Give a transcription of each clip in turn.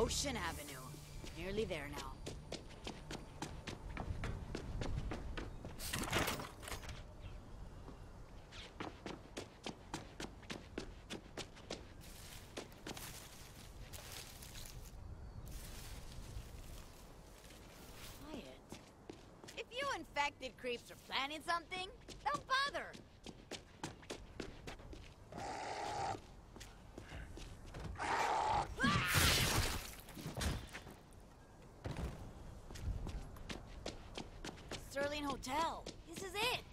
Ocean Avenue. Nearly there now. Quiet. If you infected creeps are planning something, Hotel. This is it.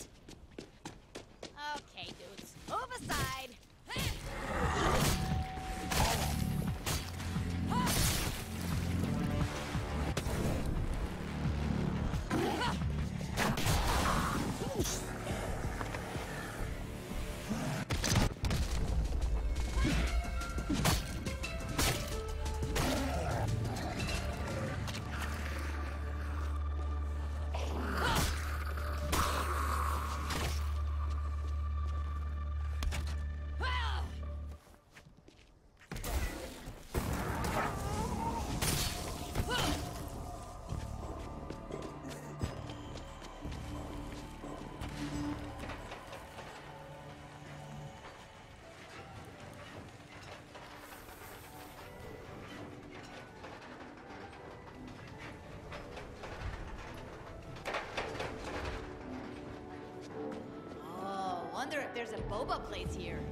Wonder if there's a boba place here.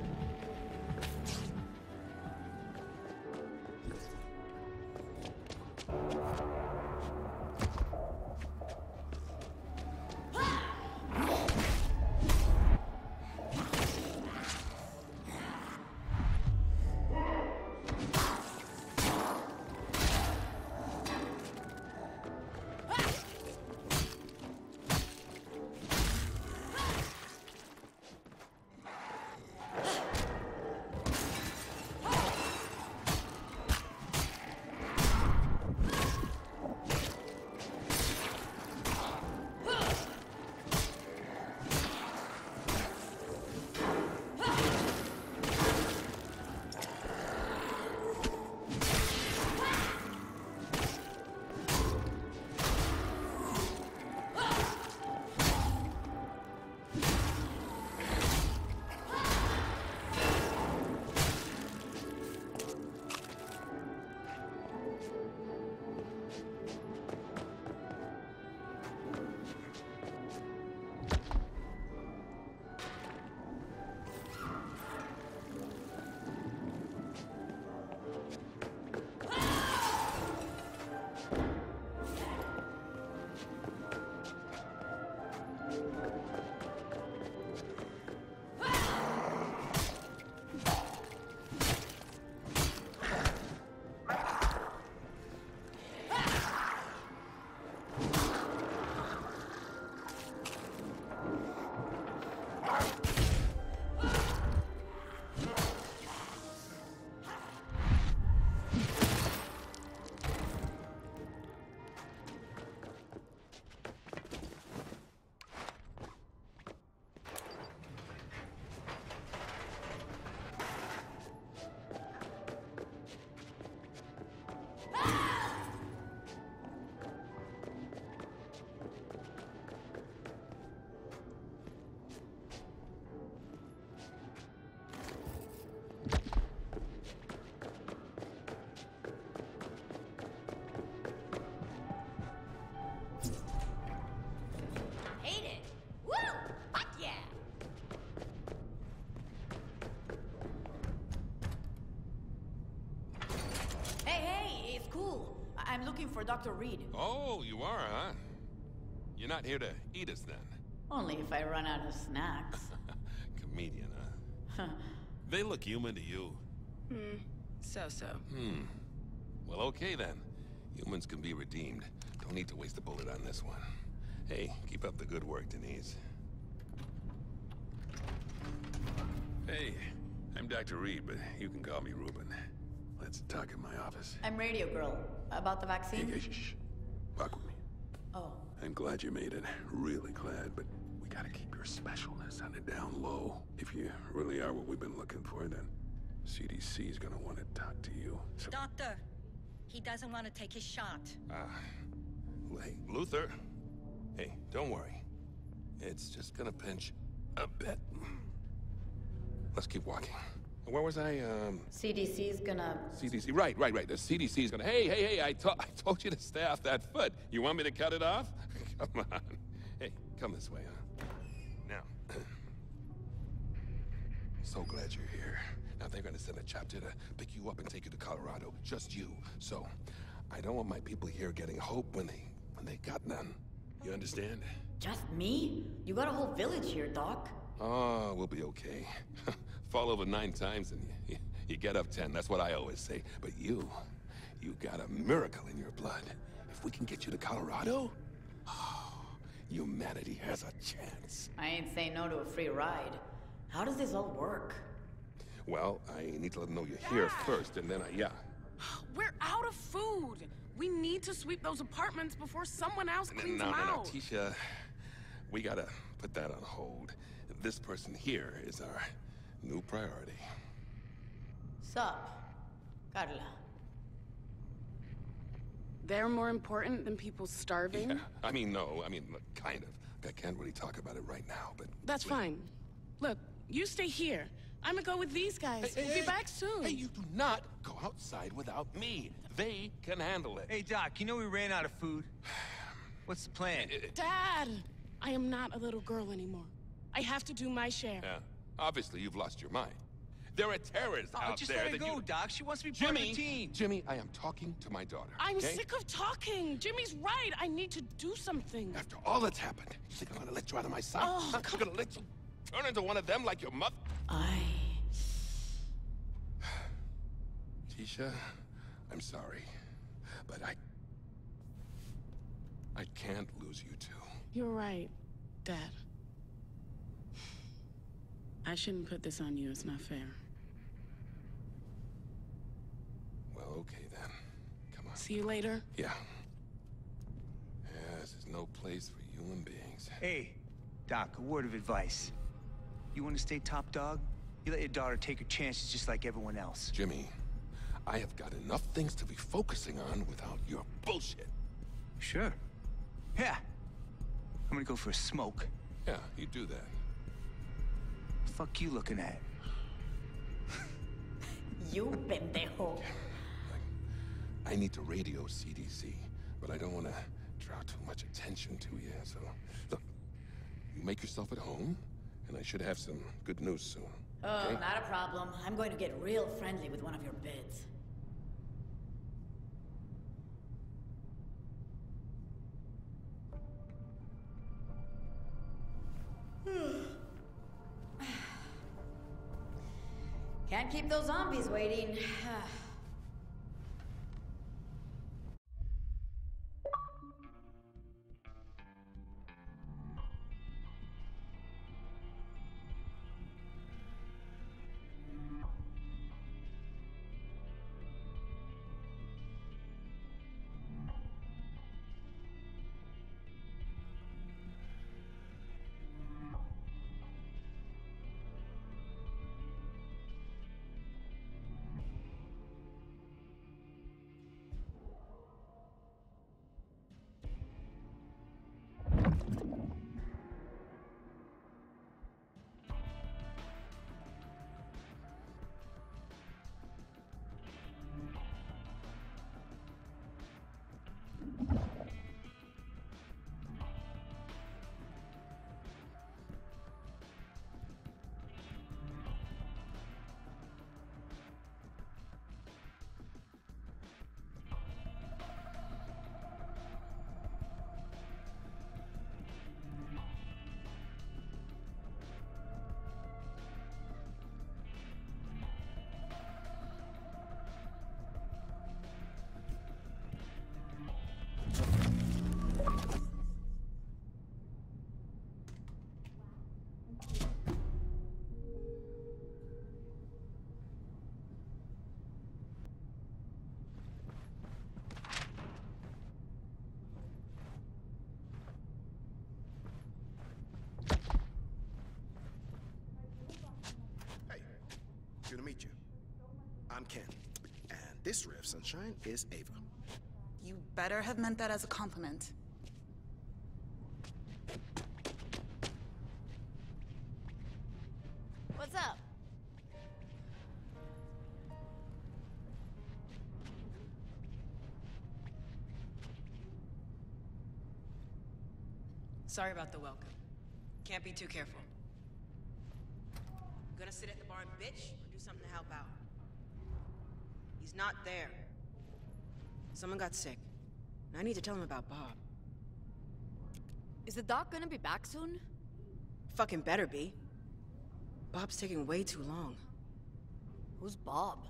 Cool. I- I'm looking for Dr. Reed. Oh, you are, huh? You're not here to eat us then? Only if I run out of snacks. Comedian, huh? they look human to you. Hmm. So so. Hmm. Well, okay then. Humans can be redeemed. Don't need to waste a bullet on this one. Hey, keep up the good work, Denise. Hey, I'm Dr. Reed, but you can call me Ruben. Let's talk in my office. I'm Radio Girl. About the vaccine? hey, shh, shh. Walk with me. Oh. I'm glad you made it. Really glad, but we gotta keep your specialness on the down low. If you really are what we've been looking for, then CDC's gonna want to talk to you. So Doctor, He doesn't want to take his shot. Ah. hey, Luther. Hey, don't worry. It's just gonna pinch a bit. Let's keep walking. Where was I? Um, CDC's gonna... CDC. Right, right, right. The CDC's gonna. Hey, hey, hey! I, to I told you to stay off that foot. You want me to cut it off? come on. Hey, come this way, huh? Now. so glad you're here. Now they're gonna send a chapter to pick you up and take you to Colorado. Just you. So, I don't want my people here getting hope when they when they got none. You understand? Just me? You got a whole village here, Doc. Oh, we'll be okay. Fall over nine times and you, you get up ten. That's what I always say. But you, you got a miracle in your blood. If we can get you to Colorado, oh, humanity has a chance. I ain't saying no to a free ride. How does this all work? Well, I need to let them know you're here ah. first, and then I, yeah. We're out of food. We need to sweep those apartments before someone else cleans no, them no, no, out. Tisha, we gotta put that on hold. This person here is our new priority. Sup? Carla. They're more important than people starving? Yeah, I mean, no, I mean, kind of. I can't really talk about it right now, but... That's fine. Look, you stay here. I'm gonna go with these guys. Hey, we'll hey, be back soon. Hey, you do not go outside without me. They can handle it. Hey, Doc, you know we ran out of food? What's the plan? Dad, I am not a little girl anymore. I have to do my share. Yeah, obviously you've lost your mind. There are terrorists Oh, out just there let her go, you... Doc. She wants to be part of Jimmy, the team. Jimmy, I am talking to my daughter. I'm okay? sick of talking. Jimmy's right. I need to do something. After all that's happened, you think I'm gonna let you out of my sight? Oh, Huh? I'm gonna let you turn into one of them like your mother? I... Tisha, I'm sorry, but I... I can't lose you two. You're right, Dad. I shouldn't put this on you. It's not fair. Well, okay then. Come on. See you later. Yeah. Yeah, this is no place for human beings. Hey, Doc, a word of advice. You want to stay top dog? You let your daughter take her chances just like everyone else. Jimmy, I have got enough things to be focusing on without your bullshit. Sure. Yeah. I'm gonna go for a smoke. Yeah, you do that. Fuck you looking at? You pendejo. I need to radio CDC, but I don't want to draw too much attention to you, so... Look, you make yourself at home, and I should have some good news soon. Oh, okay? not a problem. I'm going to get real friendly with one of your beds. Can't keep those zombies waiting. this riff, Sunshine, is Ava. You better have meant that as a compliment. What's up? Sorry about the welcome. Can't be too careful. Gonna sit at the bar and bitch, or do something to help out? Not there. Someone got sick. And I need to tell him about Bob. Is the doc gonna be back soon? Fucking better be. Bob's taking way too long. Who's Bob?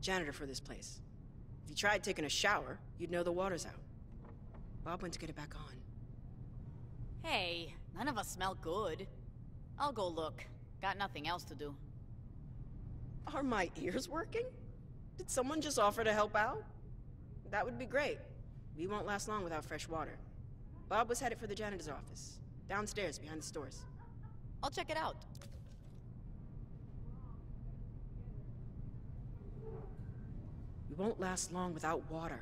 Janitor for this place. If you tried taking a shower, you'd know the water's out. Bob went to get it back on. Hey, none of us smell good. I'll go look. Got nothing else to do. Are my ears working? Did someone just offer to help out? That would be great. We won't last long without fresh water. Bob was headed for the janitor's office. Downstairs, behind the stores. I'll check it out. We won't last long without water.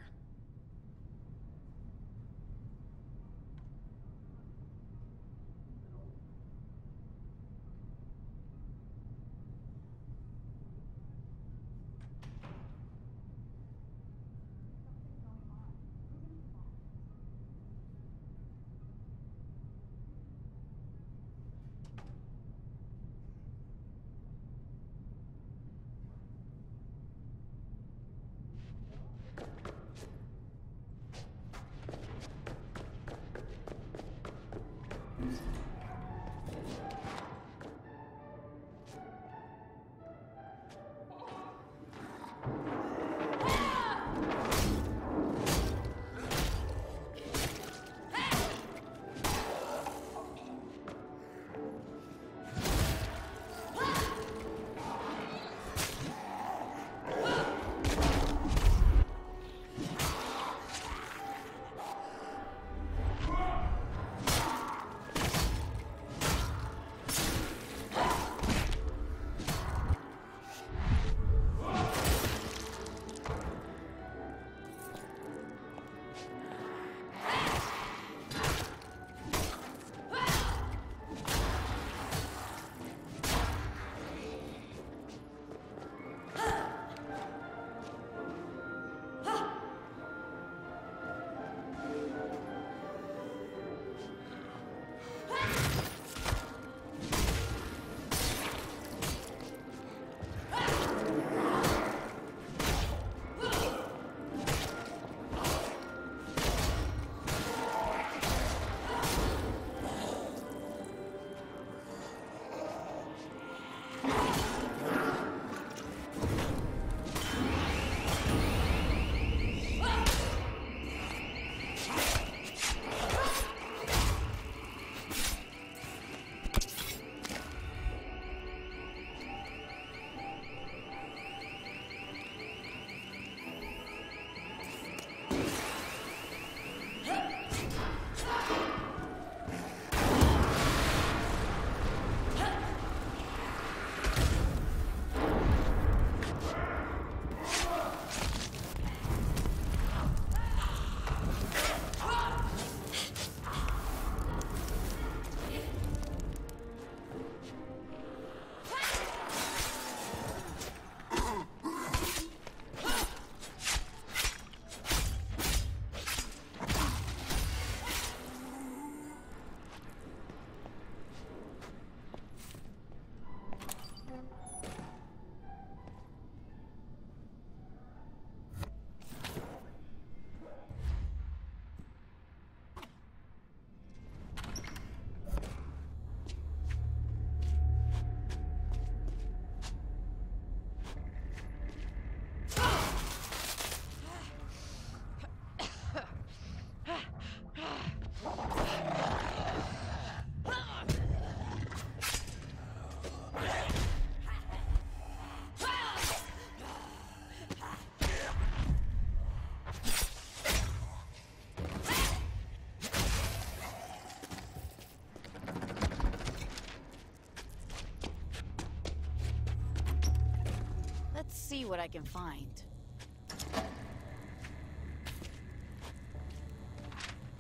see what I can find.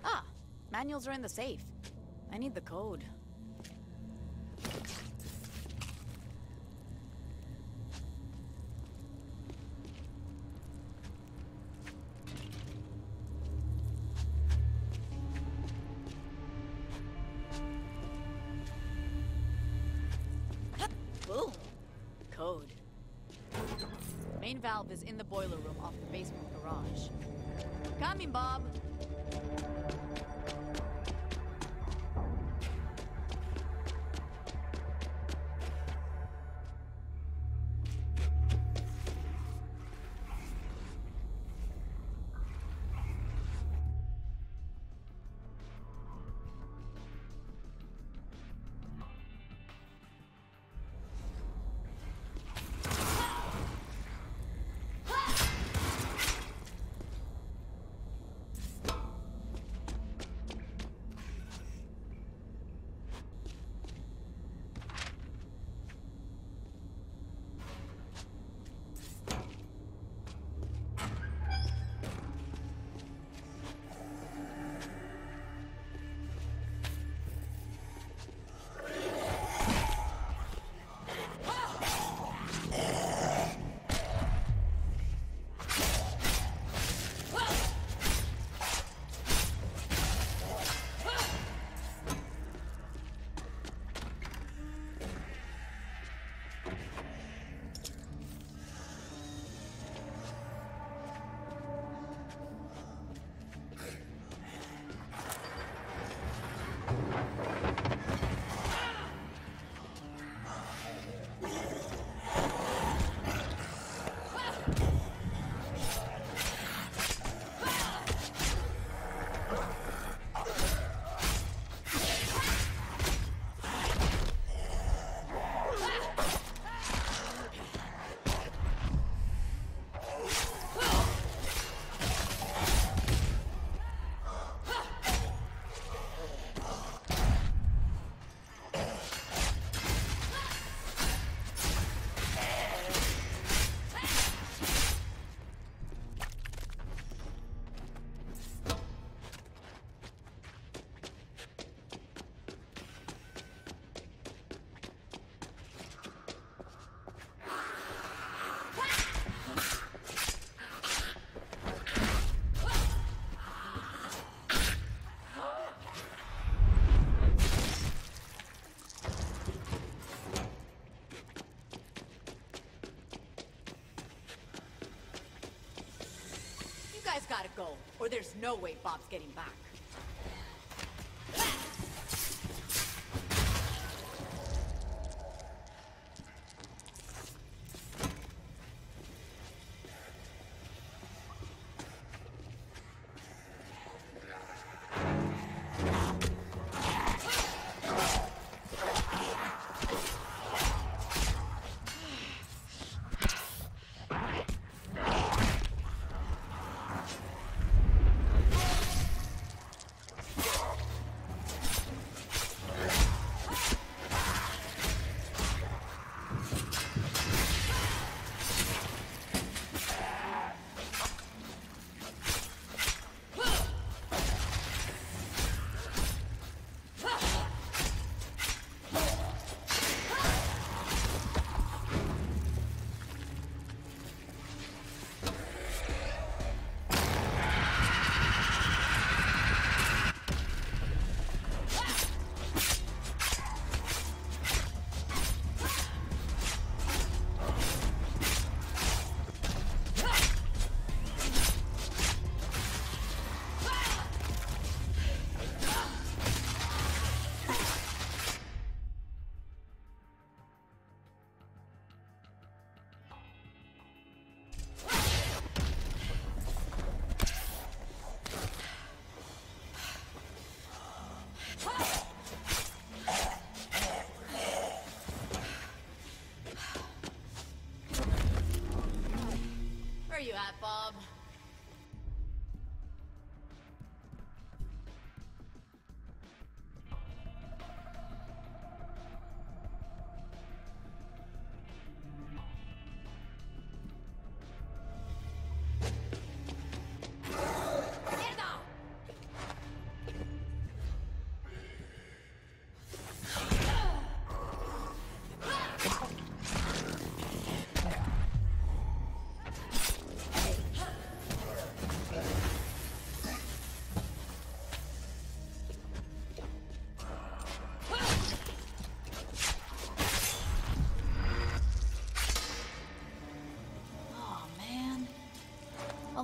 Ah, manuals are in the safe. I need the code. Is in the boiler room off the basement garage. Coming, Bob. Gotta go, or there's no way Bob's getting back.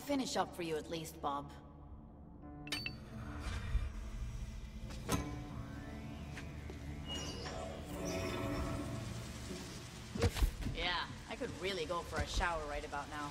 Finish up for you at least, Bob. Yeah, I could really go for a shower right about now.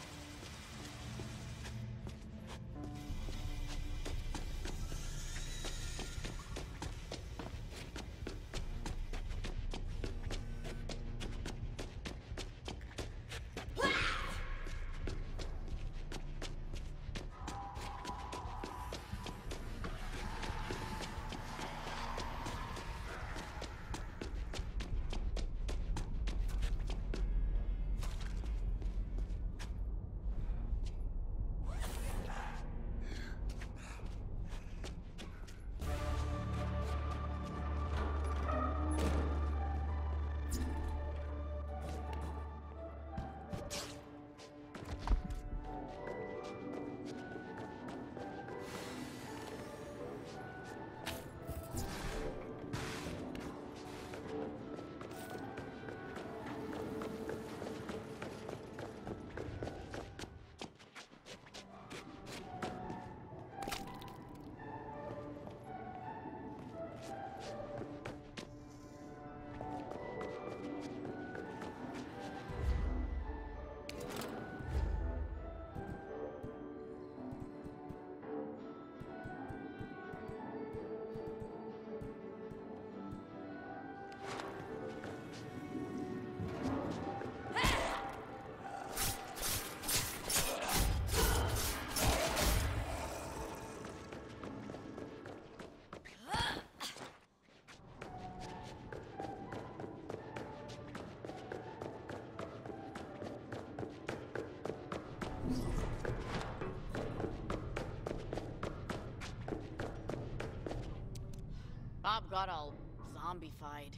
Bob got all zombified,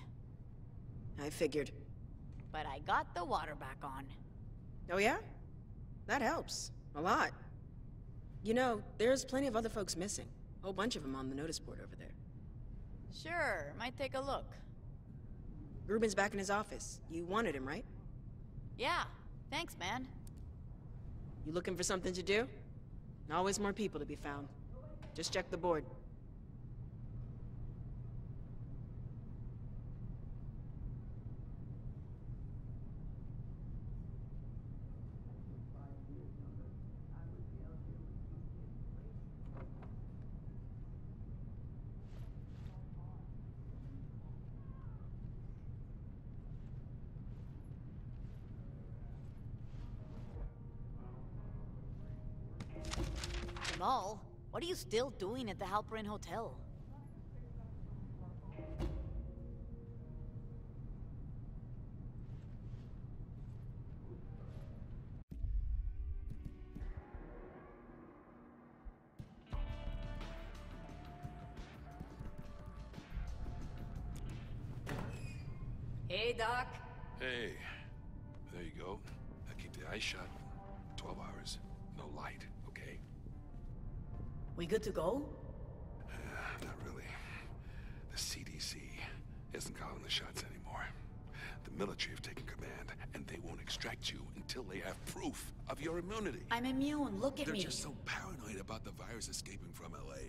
I figured. but I got the water back on. Oh, yeah? That helps. A lot. You know, there's plenty of other folks missing. A whole bunch of them on the notice board over there. Sure, might take a look. Ruben's back in his office. You wanted him, right? Yeah, thanks, man. You looking for something to do? Always more people to be found. Just check the board. Jamal, what are you still doing at the Halperin Hotel? Look at They're me. just so paranoid about the virus escaping from LA.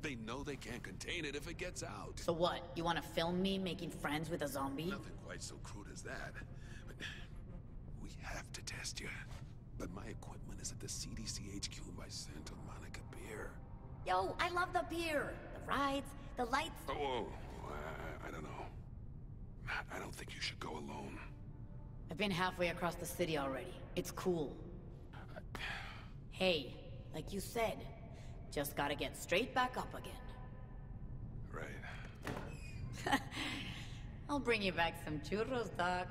They know they can't contain it if it gets out. So what? You want to film me making friends with a zombie? Nothing quite so crude as that. But we have to test you. But my equipment is at the CDC HQ by Santa Monica Pier. Yo, I love the beer, the rides, the lights. Oh, whoa. I, I don't know. I don't think you should go alone. I've been halfway across the city already. It's cool. Hey, like you said, just gotta get straight back up again. Right. I'll bring you back some churros, Doc.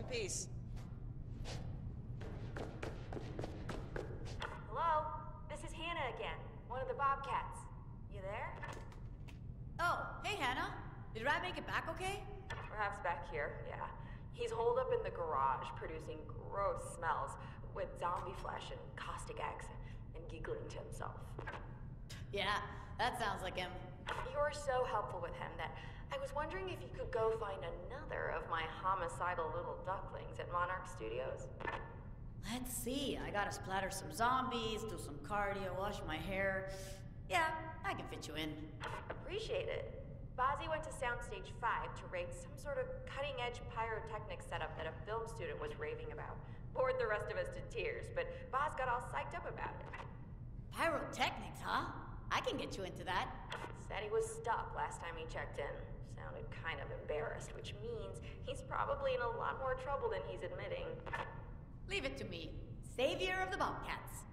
One piece. Hello? This is Hannah again, one of the Bobcats. You there? Oh, hey Hannah. Did Rat make it back okay? Perhaps back here, yeah. He's holed up in the garage, producing gross smells with zombie flesh and caustic eggs, and giggling to himself. Yeah, that sounds like him. You were so helpful with him that I was wondering if you could go find another of my homicidal little ducklings at Monarch Studios. Let's see. I gotta splatter some zombies, do some cardio, wash my hair. Yeah, I can fit you in. Appreciate it. Bozzy went to Soundstage 5 to raid some sort of cutting edge pyrotechnic setup that a film student was raving about. Bored the rest of us to tears, but Boz got all psyched up about it. Pyrotechnics, huh? I can get you into that. Said he was stuck last time he checked in. Sounded kind of embarrassed, which means he's probably in a lot more trouble than he's admitting. Leave it to me. Savior of the Bobcats.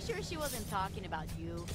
Sure she wasn't talking about you?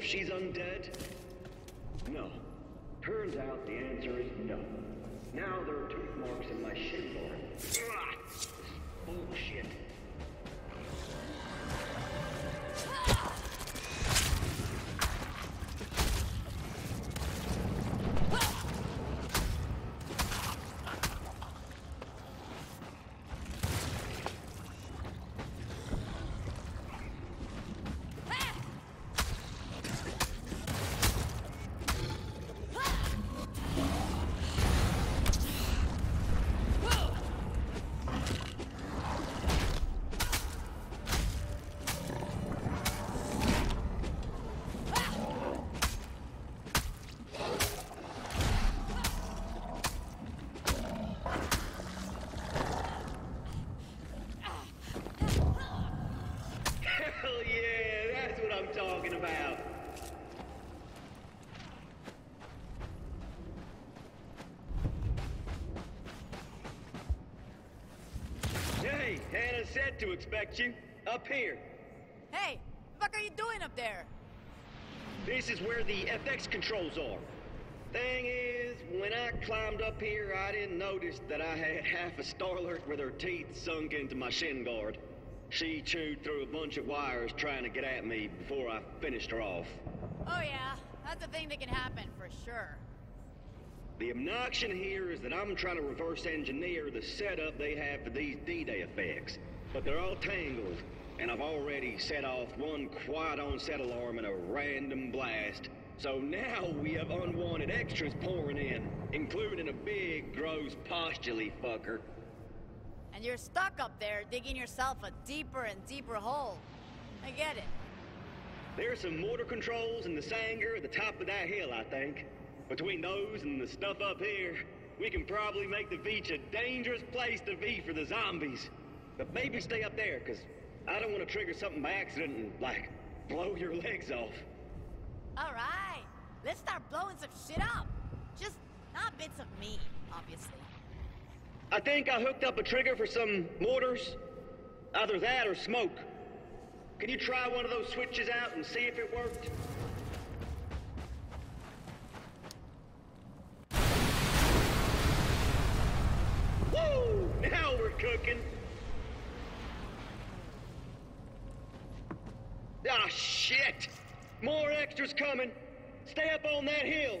She's undead? No. Turns out the answer is no. Now there are tooth marks in my shin To expect you. Up here. Hey, what the fuck are you doing up there? This is where the FX controls are. Thing is, when I climbed up here, I didn't notice that I had half a starlert with her teeth sunk into my shin guard. She chewed through a bunch of wires trying to get at me before I finished her off. Oh yeah, that's a thing that can happen for sure. The obnoxion here is that I'm trying to reverse engineer the setup they have for these D-Day effects. But they're all tangled, and I've already set off one quiet on-set alarm and a random blast. So now we have unwanted extras pouring in, including a big, gross, postulate fucker. And you're stuck up there digging yourself a deeper and deeper hole. I get it. There's some mortar controls in the Sanger at the top of that hill, I think. Between those and the stuff up here, we can probably make the beach a dangerous place to be for the zombies. But maybe stay up there, because I don't want to trigger something by accident and, like, blow your legs off. Alright, let's start blowing some shit up. Just not bits of me, obviously. I think I hooked up a trigger for some mortars. Either that or smoke. Can you try one of those switches out and see if it worked? Woo! Now we're cooking. Ah, shit! More extras coming. Stay up on that hill.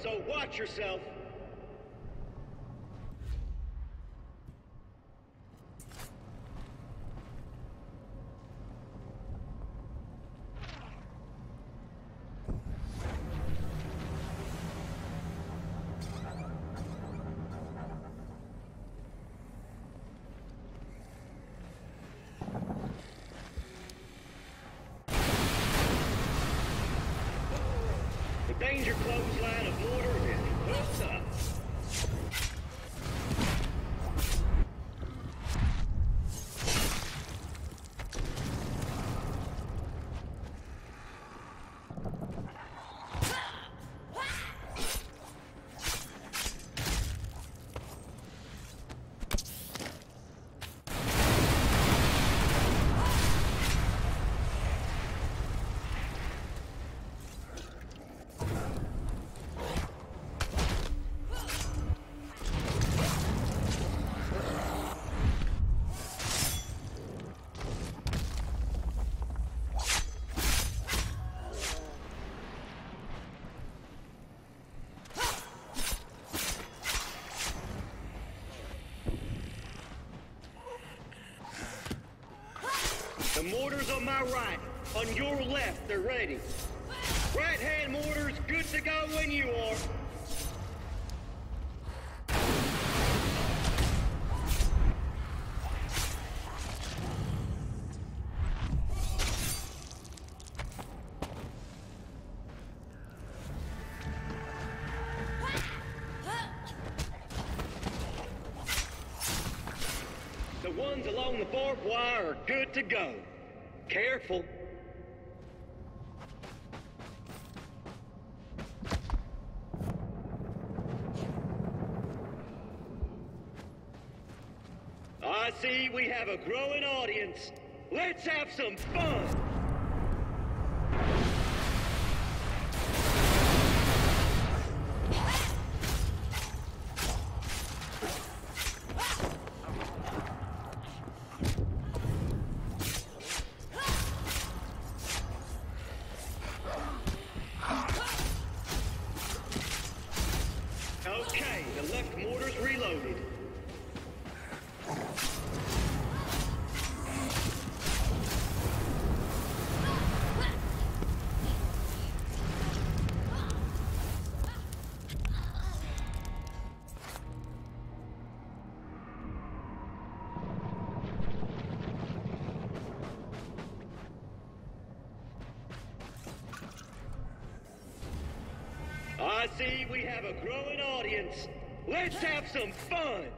so watch yourself. The mortars on my right. On your left, they're ready. Right hand mortars, good to go when you are. The ones along the barbed wire are good to go. Careful. I see we have a growing audience. Let's have some fun. See we have a growing audience. Let's have some fun.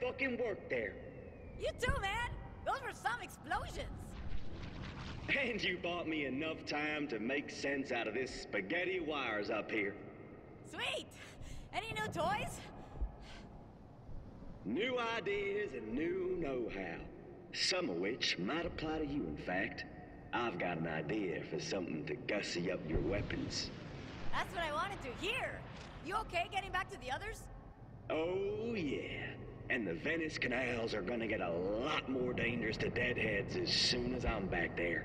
Fucking work there. You too, man! Those were some explosions! And you bought me enough time to make sense out of this spaghetti wires up here. Sweet! Any new toys? New ideas and new know-how. Some of which might apply to you, in fact. I've got an idea for something to gussy up your weapons. That's what I wanted to hear! You okay getting back to the others? Oh, yeah. And the Venice canals are gonna get a lot more dangerous to deadheads as soon as I'm back there.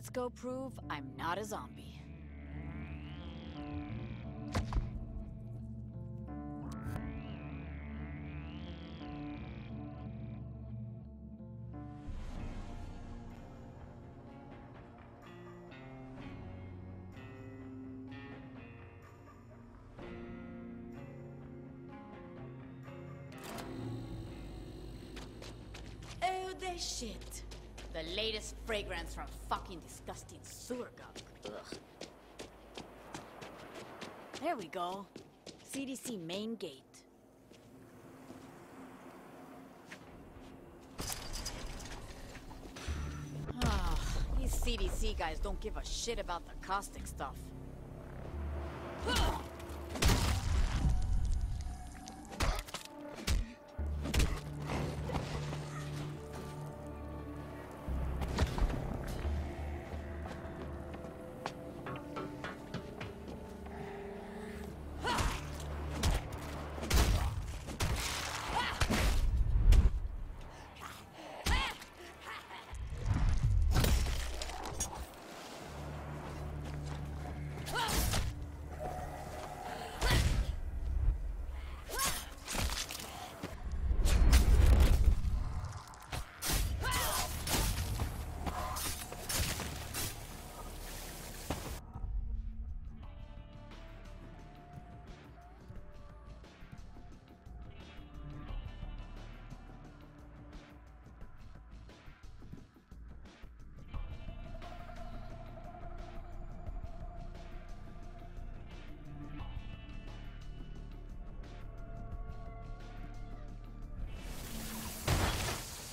let's go prove I'm not a zombie. From fucking disgusting sewer gunk. Ugh. There we go. CDC main gate. Ah, these CDC guys don't give a shit about the caustic stuff.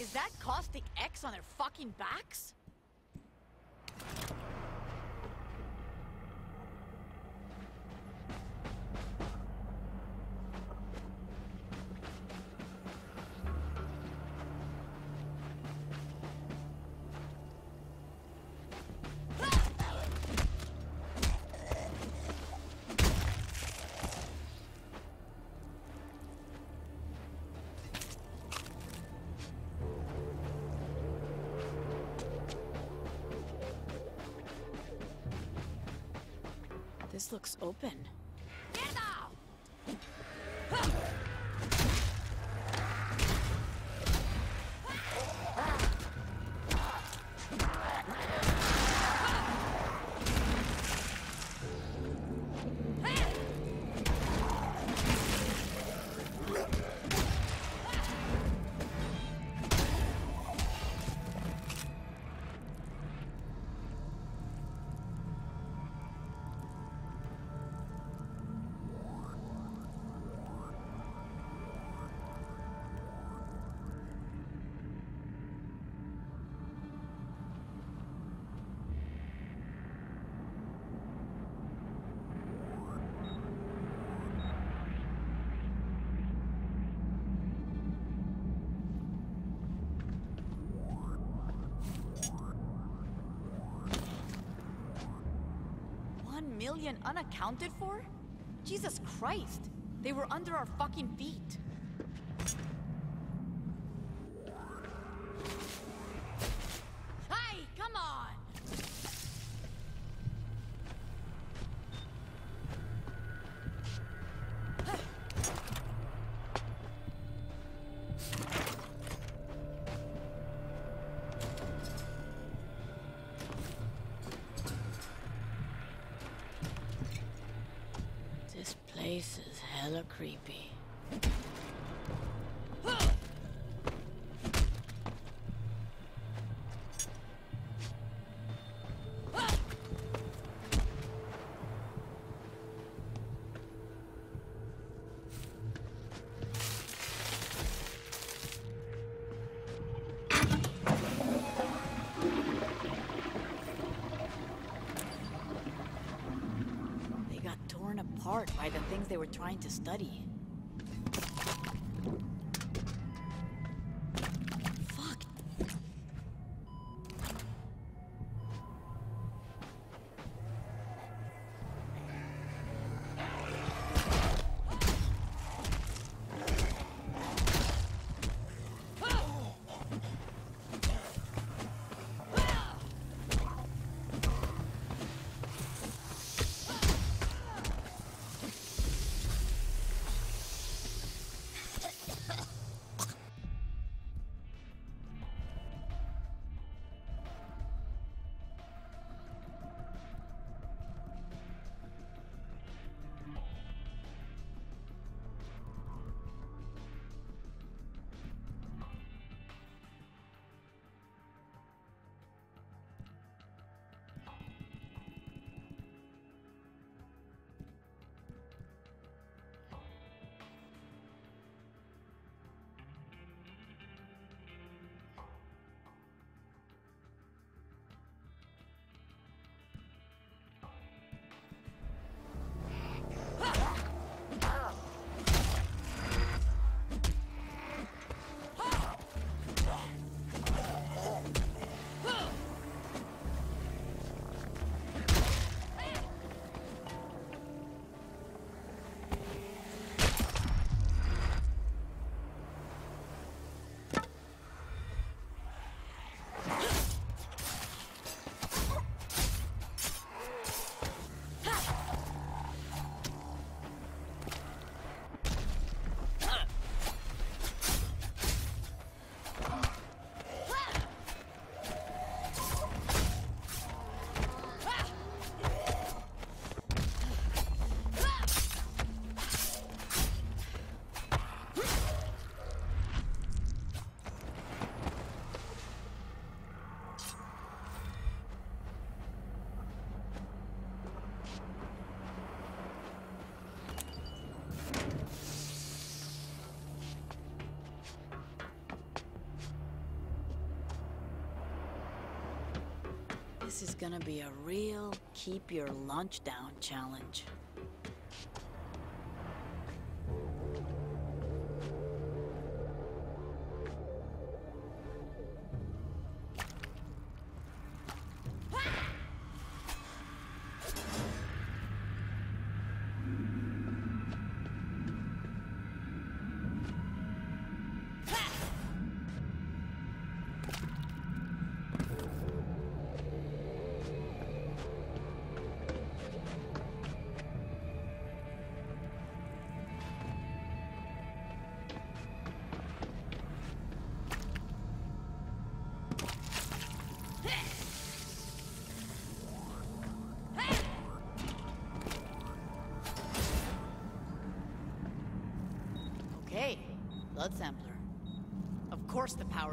Is that caustic X on their fucking backs? Million unaccounted for? Jesus Christ! They were under our fucking feet. Apart by the things they were trying to study. This is gonna be a real keep your lunch down challenge.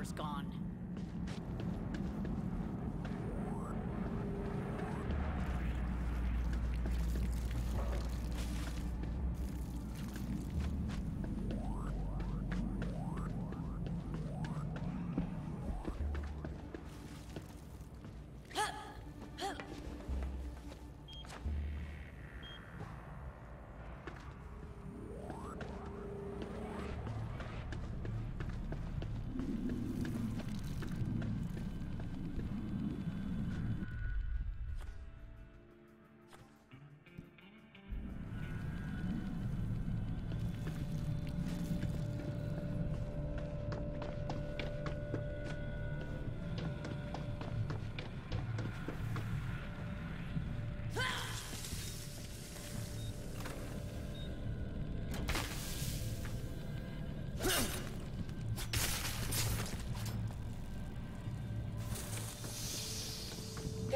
Power's gone.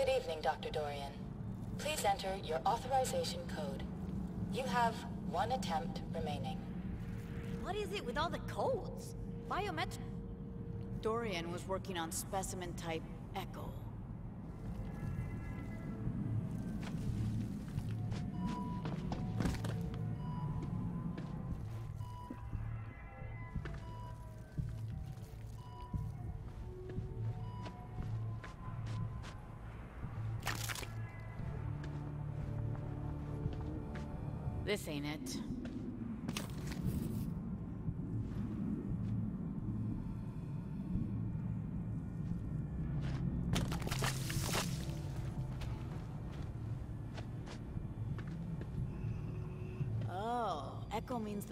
Good evening, Dr. Dorian. Please enter your authorization code. You have one attempt remaining. What is it with all the codes? Biometric. Dorian was working on specimen type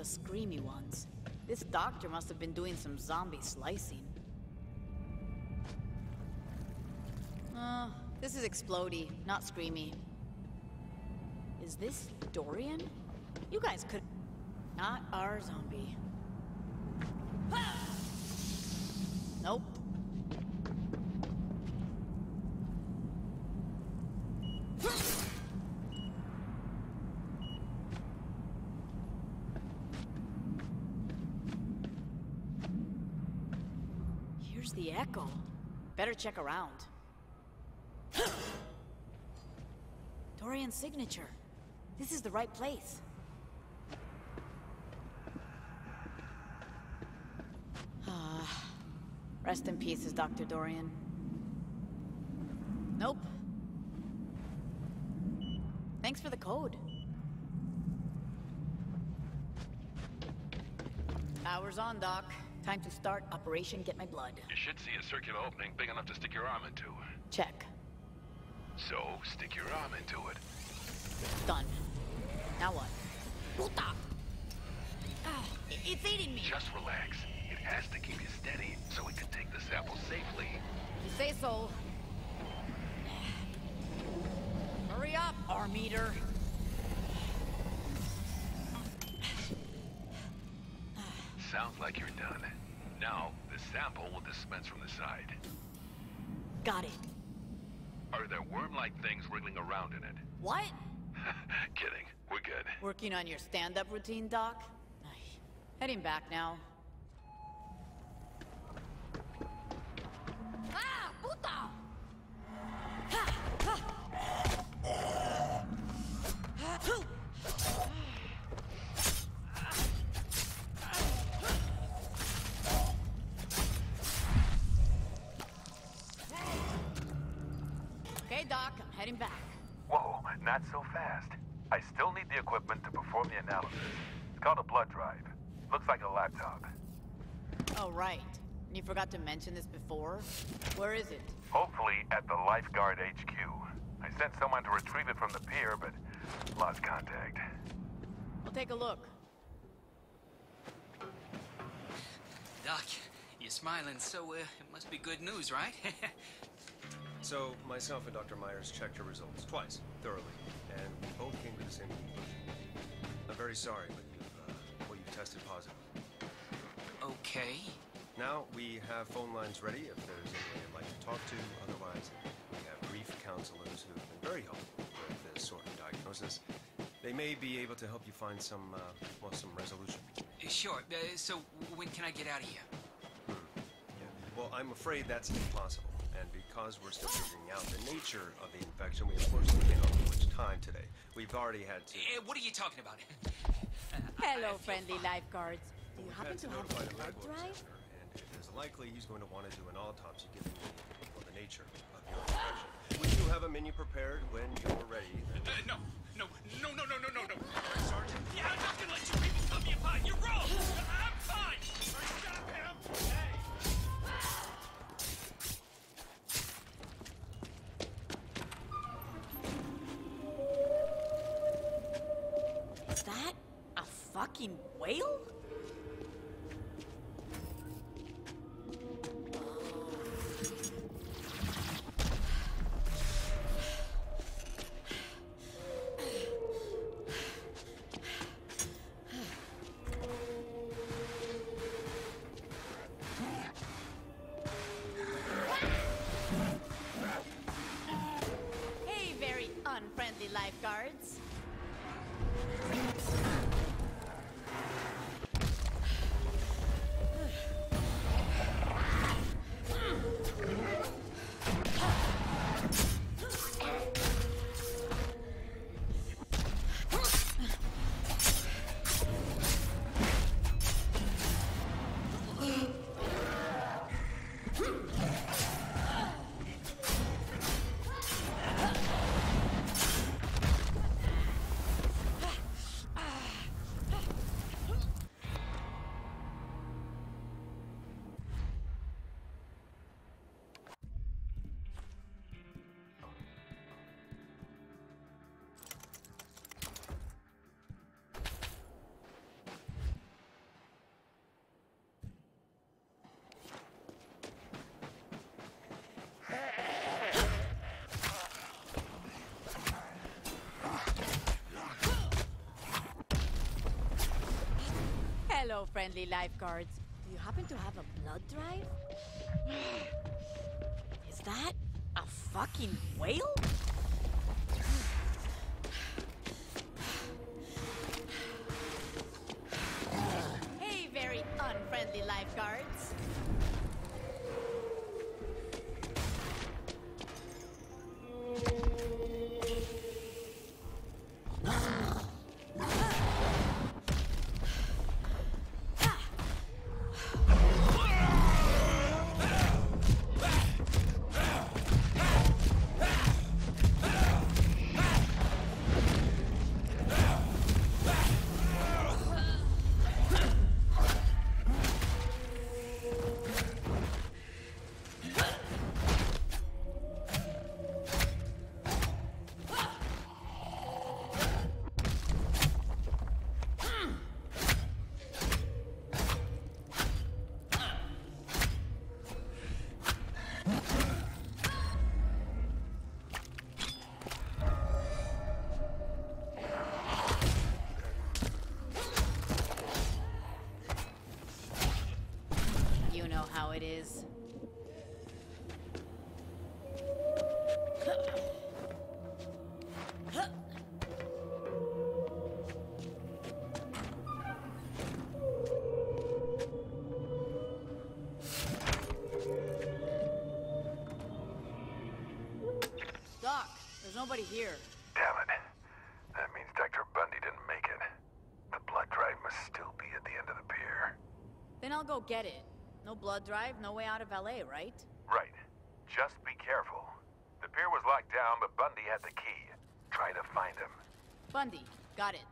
screamy ones. This doctor must have been doing some zombie slicing. Uh, this is Explody, not Screamy. Is this Dorian? You guys could... Not our zombie. Nope. Here's the echo. Better check around. Dorian's signature. This is the right place. Ah, rest in pieces, Dr. Dorian. Nope. Thanks for the code. Hours on, Doc. Time to start Operation Get My Blood. You should see a circular opening big enough to stick your arm into. Check. So, stick your arm into it. Done. Now what? Puta! Ah, it's eating me! Just relax. It has to keep you steady so we can take the sample safely. You say so. Hurry up, arm eater. Sounds like you're done. Now, the sample will dispense from the side. Got it. Are there worm-like things wriggling around in it? What? Kidding. We're good. Working on your stand-up routine, Doc? Ay, Heading back now. Ah, puta! Ha, ha. Not so fast. I still need the equipment to perform the analysis. It's called a blood drive. Looks like a laptop. Oh, right. You forgot to mention this before? Where is it? Hopefully at the Lifeguard HQ. I sent someone to retrieve it from the pier, but lost contact. We'll take a look. Doc, you're smiling, so uh, it must be good news, right? so, myself and Dr. Myers checked your results twice, thoroughly, and we both came to the same conclusion. I'm very sorry, but you've, uh, well, you've tested positive. Okay. Now, we have phone lines ready if there's anyone you'd like to talk to. Otherwise, we have grief counselors who've been very helpful with this sort of diagnosis. They may be able to help you find some, uh, well, some resolution. Sure. Uh, so, when can I get out of here? Hmm. Yeah. Well, I'm afraid that's impossible. And because we're still figuring out the nature of the infection, we unfortunately can't offer much time today. We've already had to... Uh, what are you talking about? Hello, friendly lifeguards. Do you happen to to have a the blood drive? and it is likely he's going to want to do an autopsy given the, the nature of your infection. We do have a menu prepared when you're ready. Uh, no, no, no, no, no, no, no, no. Sergeant? Yeah, I'm not gonna let you people cut me apart. You're wrong. I'm fine. Stop him. Fucking whale? Hello, friendly lifeguards. Do you happen to have a blood drive? Is that a fucking whale? Know how it is. Doc, there's nobody here. Damn it. That means Dr. Bundy didn't make it. The blood drive must still be at the end of the pier. Then I'll go get it. Blood drive, no way out of LA, right? Right. Just be careful. The pier was locked down, but Bundy had the key. Try to find him. Bundy, got it.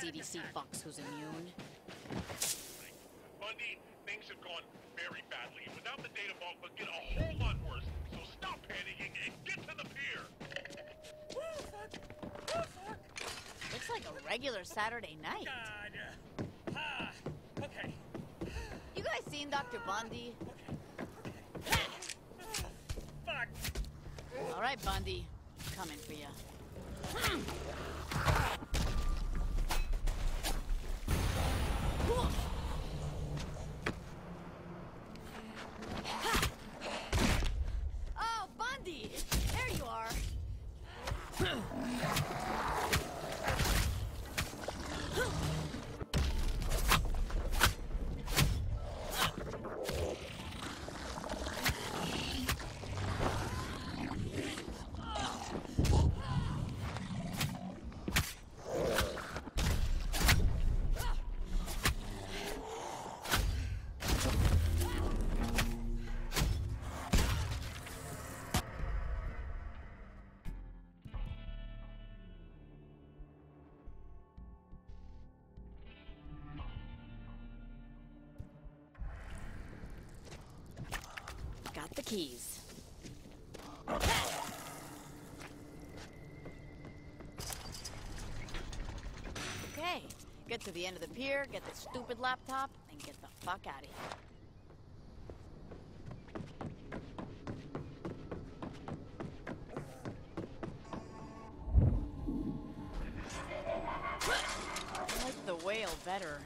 CDC fucks who's immune. Bundy, things have gone very badly. Without the data vault, will get a whole lot worse. So stop panicking and get to the pier. Looks like a regular Saturday night. God. Ah, okay. You guys seen Dr. Bundy? Fuck. All right, Bundy. Coming for you. The keys. Okay, get to the end of the pier, get the stupid laptop, and get the fuck out of here. Better.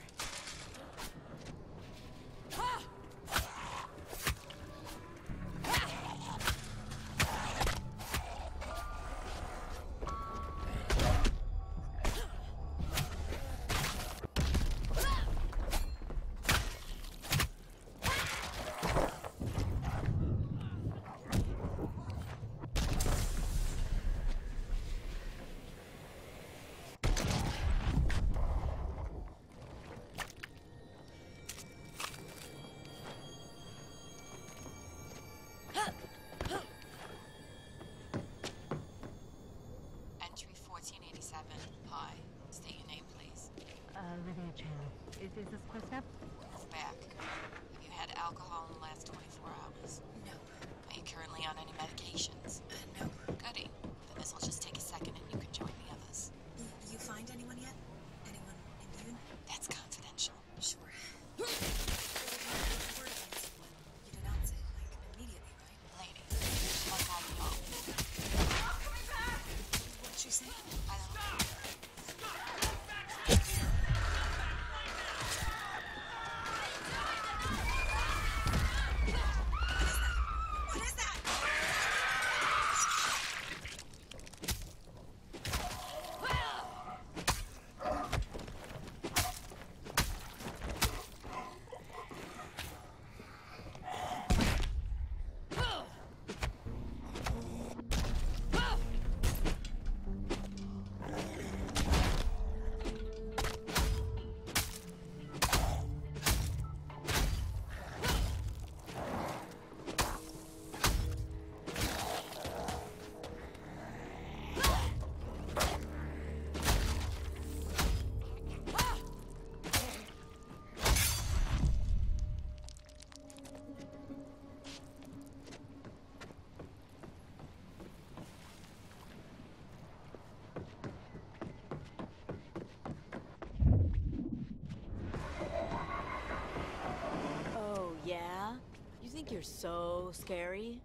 think you're so scary?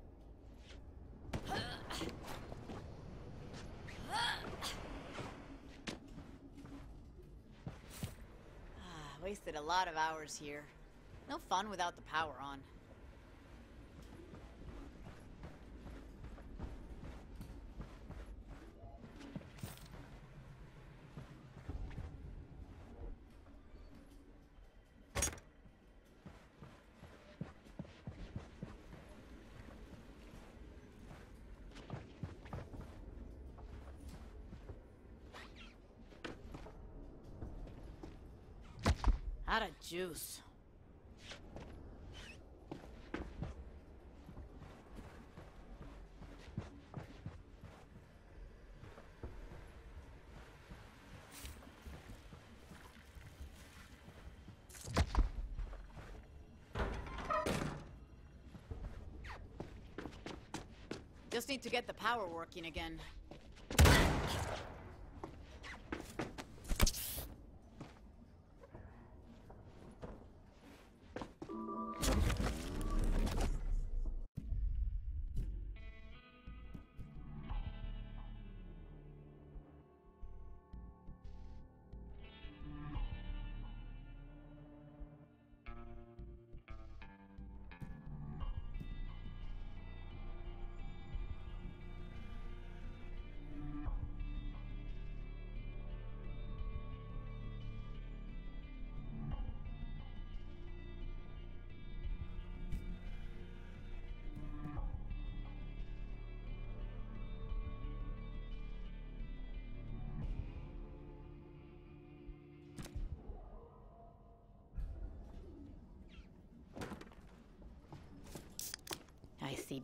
Ah, wasted a lot of hours here. No fun without the power on. Out of juice. Just need to get the power working again.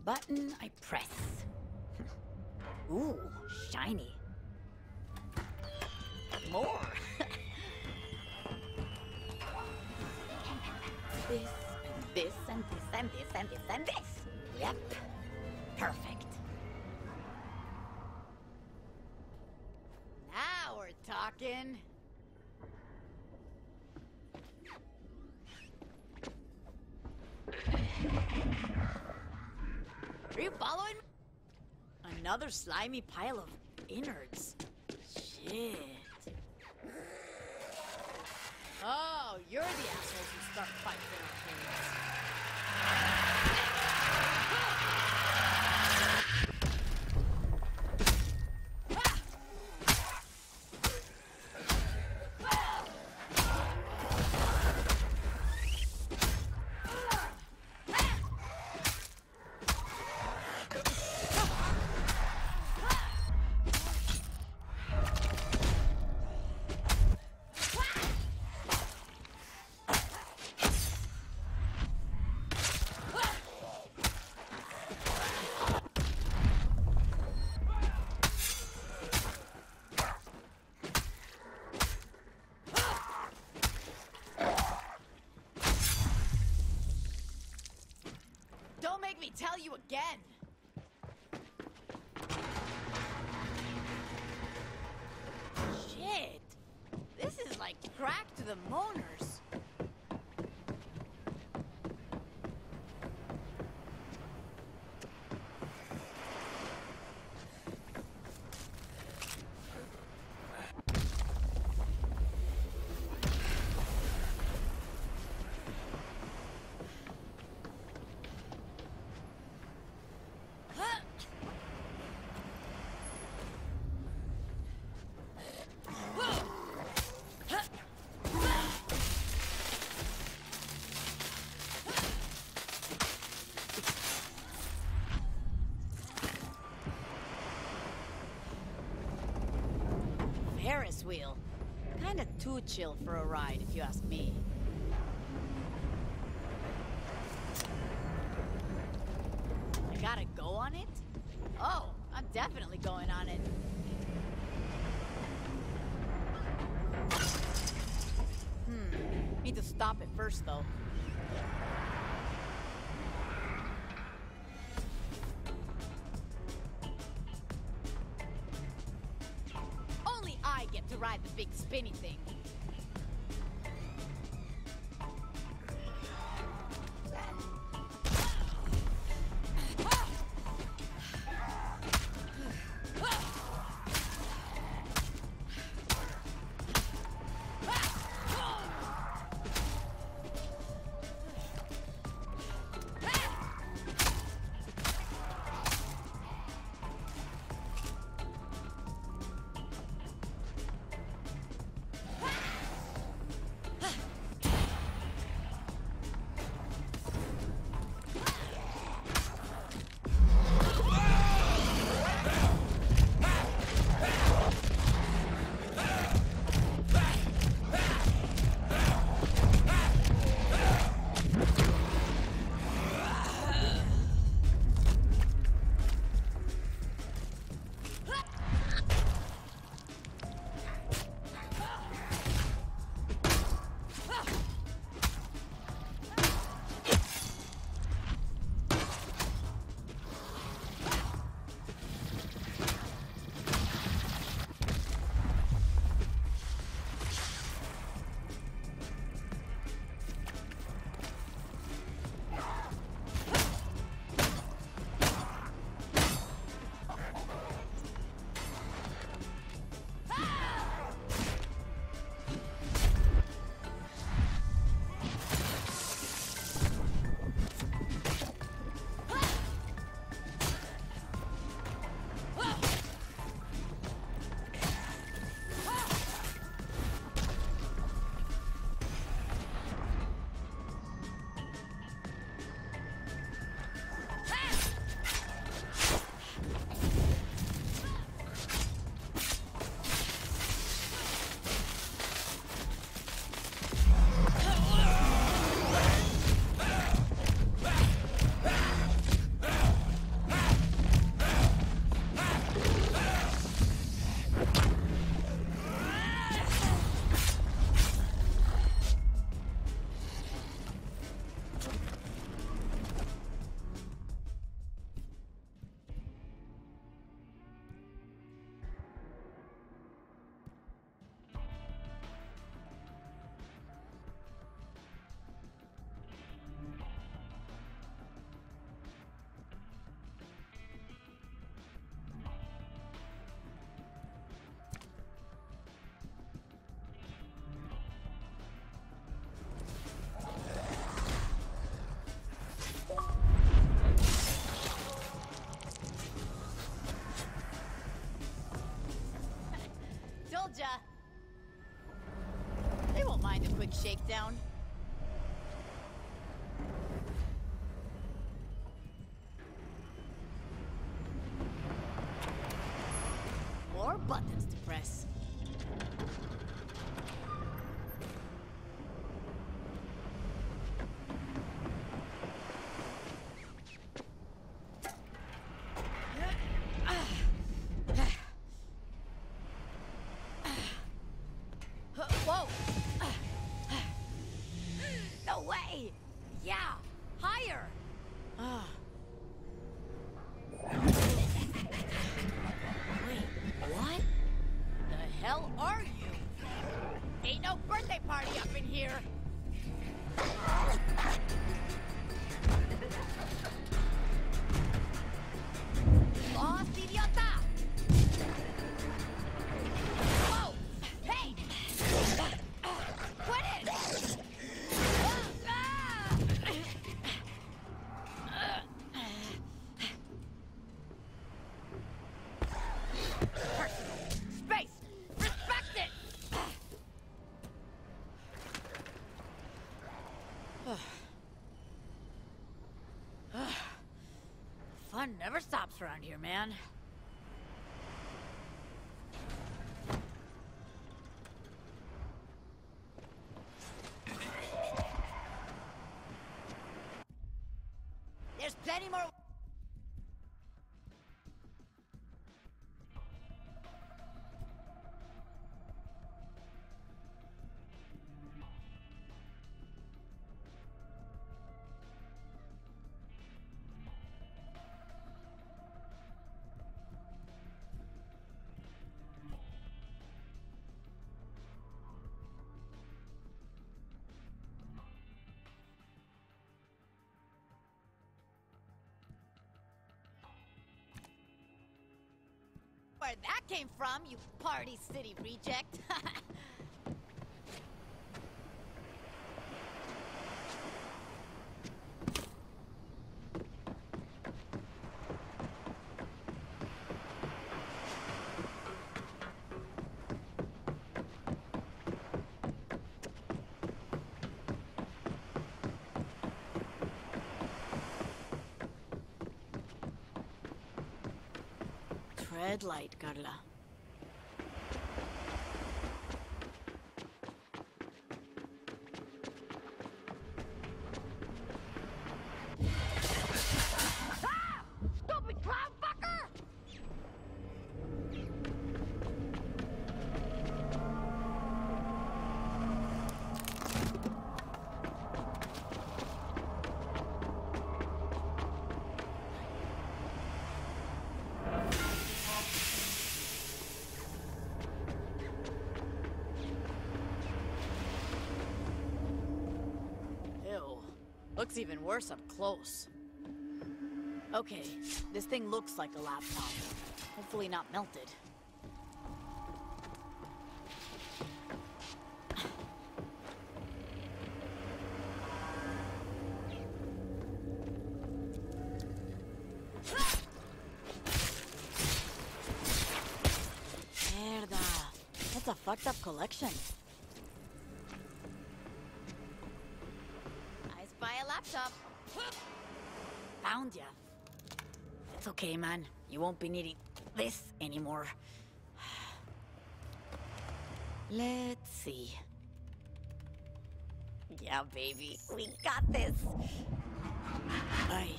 Button, I press. Ooh, shiny. More. this, and this, and this, and this, and this, and this. Yep. Perfect. Now we're talking. Are you following me? Another slimy pile of innards. Shit. Oh, you're the assholes who start fights make me tell you again. Shit. This is like crack to the moaners. Ferris wheel. Kinda too chill for a ride, if you ask me. Ride the big spinny thing. shakedown? Fun never stops around here, man. Where that came from, you Party City reject. Tread light, Carla. Looks even worse up close. Okay, this thing looks like a laptop. Hopefully not melted. Mierda. That's a fucked up collection. You won't be needing this anymore. Let's see. Yeah, baby. We got this. Ay.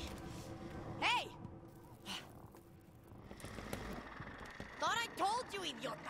Hey! Thought I told you, idiota!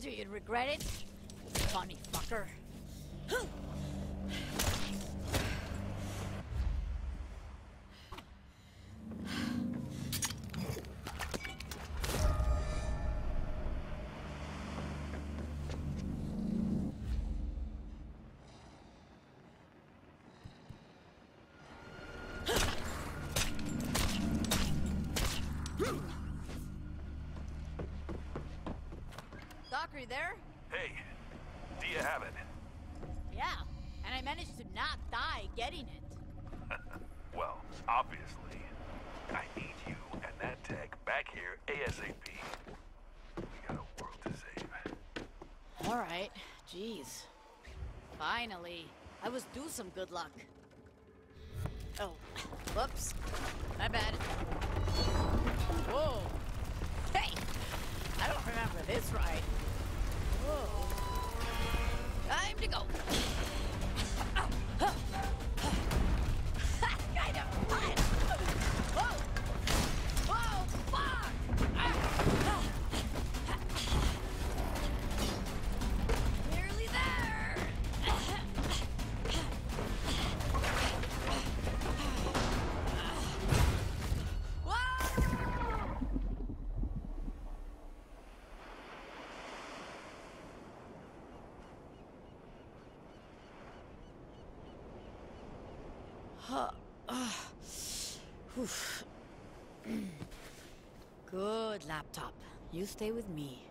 Told you you'd regret it. Funny there? Hey, do you have it? Yeah, and I managed to not die getting it. Well, obviously, I need you and that tech back here ASAP. We got a world to save. All right, jeez. Finally, I was due some good luck. Oh, whoops. My bad. Whoa. Hey, I don't remember this right. Time to go. You stay with me.